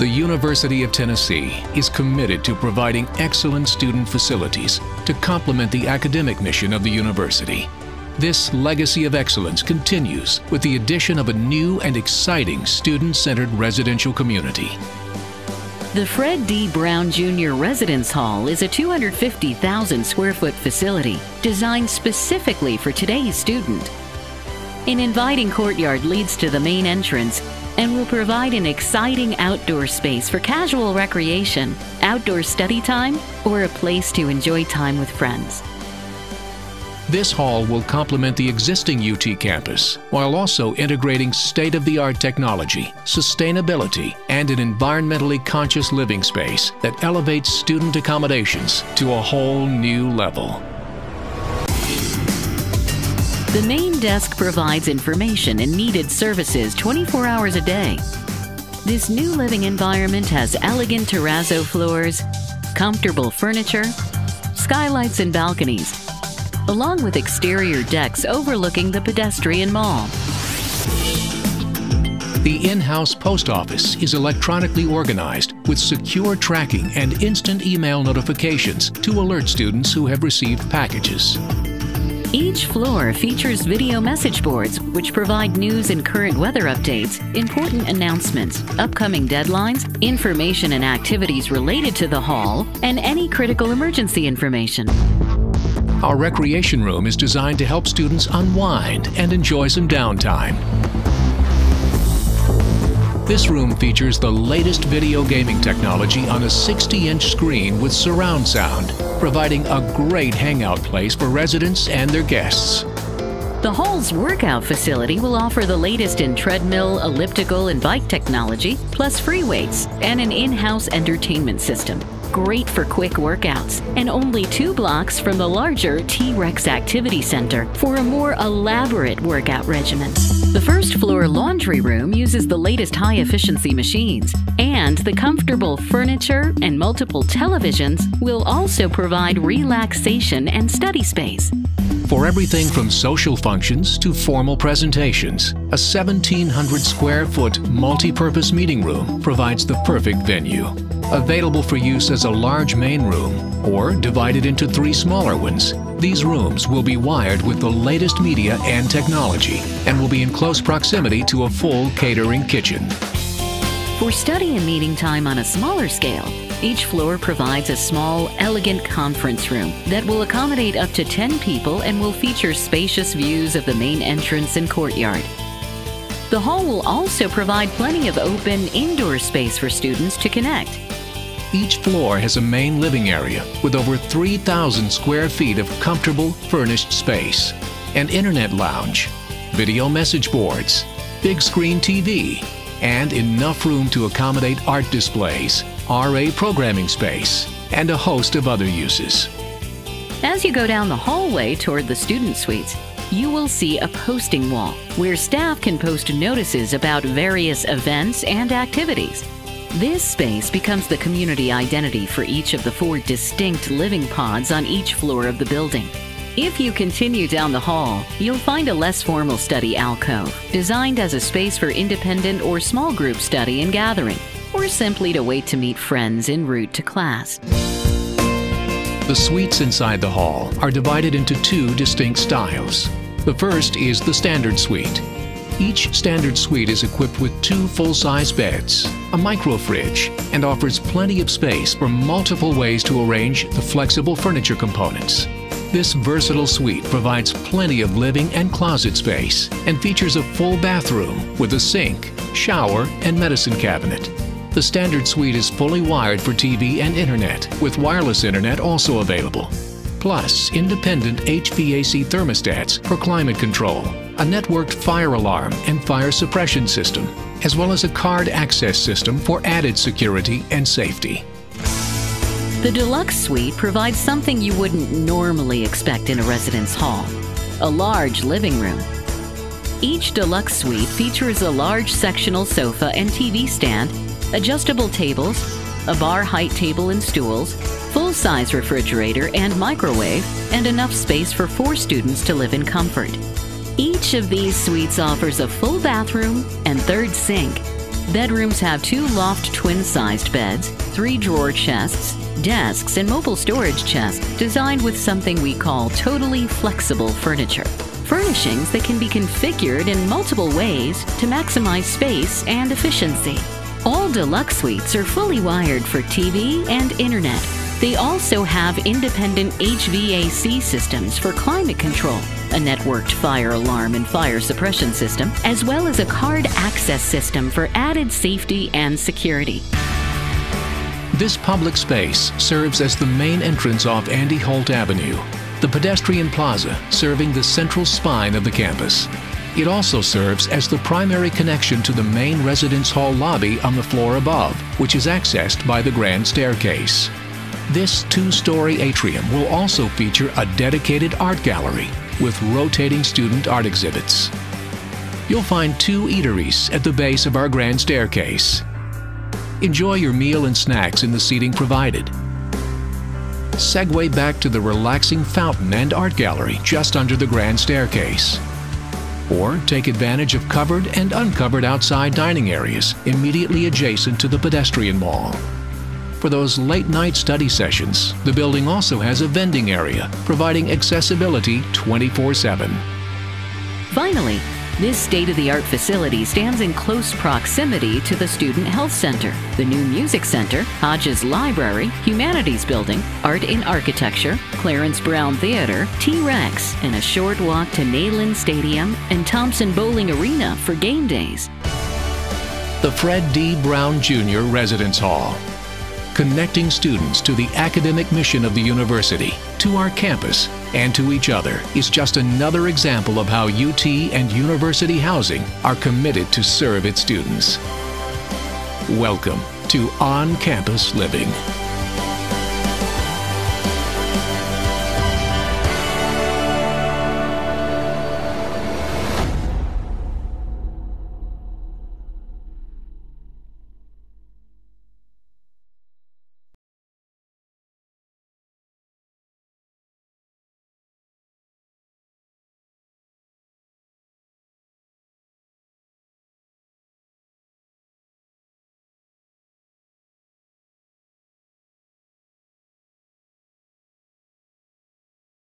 The University of Tennessee is committed to providing excellent student facilities to complement the academic mission of the university. This legacy of excellence continues with the addition of a new and exciting student-centered residential community. The Fred D. Brown Jr. Residence Hall is a 250,000 square foot facility designed specifically for today's student. An inviting courtyard leads to the main entrance and will provide an exciting outdoor space for casual recreation, outdoor study time, or a place to enjoy time with friends. This hall will complement the existing UT campus while also integrating state-of-the-art technology, sustainability, and an environmentally conscious living space that elevates student accommodations to a whole new level. The main desk provides information and needed services 24 hours a day. This new living environment has elegant terrazzo floors, comfortable furniture, skylights and balconies, along with exterior decks overlooking the pedestrian mall. The in-house post office is electronically organized with secure tracking and instant email notifications to alert students who have received packages. Each floor features video message boards, which provide news and current weather updates, important announcements, upcoming deadlines, information and activities related to the hall, and any critical emergency information. Our recreation room is designed to help students unwind and enjoy some downtime. This room features the latest video gaming technology on a 60-inch screen with surround sound, providing a great hangout place for residents and their guests. The hall's workout facility will offer the latest in treadmill, elliptical, and bike technology, plus free weights and an in-house entertainment system great for quick workouts, and only two blocks from the larger TRECS Activity Center for a more elaborate workout regimen. The first floor laundry room uses the latest high efficiency machines, and the comfortable furniture and multiple televisions will also provide relaxation and study space. For everything from social functions to formal presentations, a 1,700 square foot multi-purpose meeting room provides the perfect venue. Available for use as a large main room or divided into three smaller ones, these rooms will be wired with the latest media and technology and will be in close proximity to a full catering kitchen. For study and meeting time on a smaller scale, each floor provides a small, elegant conference room that will accommodate up to 10 people and will feature spacious views of the main entrance and courtyard. The hall will also provide plenty of open indoor space for students to connect. Each floor has a main living area with over 3,000 square feet of comfortable, furnished space, an internet lounge, video message boards, big screen TV, and enough room to accommodate art displays, RA programming space, and a host of other uses. As you go down the hallway toward the student suites, you will see a posting wall where staff can post notices about various events and activities. This space becomes the community identity for each of the four distinct living pods on each floor of the building. If you continue down the hall, you'll find a less formal study alcove, designed as a space for independent or small group study and gathering or simply to wait to meet friends en route to class. The suites inside the hall are divided into two distinct styles. The first is the standard suite. Each standard suite is equipped with two full-size beds, a micro fridge, and offers plenty of space for multiple ways to arrange the flexible furniture components. This versatile suite provides plenty of living and closet space and features a full bathroom with a sink, shower, and medicine cabinet. The standard suite is fully wired for TV and internet, with wireless internet also available. Plus, independent HVAC thermostats for climate control, a networked fire alarm and fire suppression system, as well as a card access system for added security and safety. The deluxe suite provides something you wouldn't normally expect in a residence hall a large living room. Each deluxe suite features a large sectional sofa and TV stand adjustable tables, a bar height table and stools, full size refrigerator and microwave, and enough space for four students to live in comfort. Each of these suites offers a full bathroom and third sink, Bedrooms have two loft twin sized beds, three drawer chests, desks, and mobile storage chests designed with something we call totally flexible furniture. Furnishings that can be configured in multiple ways to maximize space and efficiency. All deluxe suites are fully wired for TV and internet. They also have independent HVAC systems for climate control, a networked fire alarm and fire suppression system, as well as a card access system for added safety and security. This public space serves as the main entrance off Andy Holt Avenue, the pedestrian plaza serving the central spine of the campus. It also serves as the primary connection to the main residence hall lobby on the floor above, which is accessed by the grand staircase. This two-story atrium will also feature a dedicated art gallery with rotating student art exhibits. You'll find two eateries at the base of our grand staircase. Enjoy your meal and snacks in the seating provided. Segue back to the relaxing fountain and art gallery just under the grand staircase or take advantage of covered and uncovered outside dining areas immediately adjacent to the pedestrian mall. For those late night study sessions, the building also has a vending area, providing accessibility 24 7. Finally, this state-of-the-art facility stands in close proximity to the Student Health Center, the new Music Center, Hodges Library, Humanities Building, Art and Architecture, Clarence Brown Theater, TRECS, and a short walk to Neyland Stadium and Thompson-Boling Arena for game days. The Fred D. Brown Jr. Residence Hall, connecting students to the academic mission of the university, to our campus, and to each other is just another example of how UT and university housing are committed to serve its students. Welcome to On Campus Living.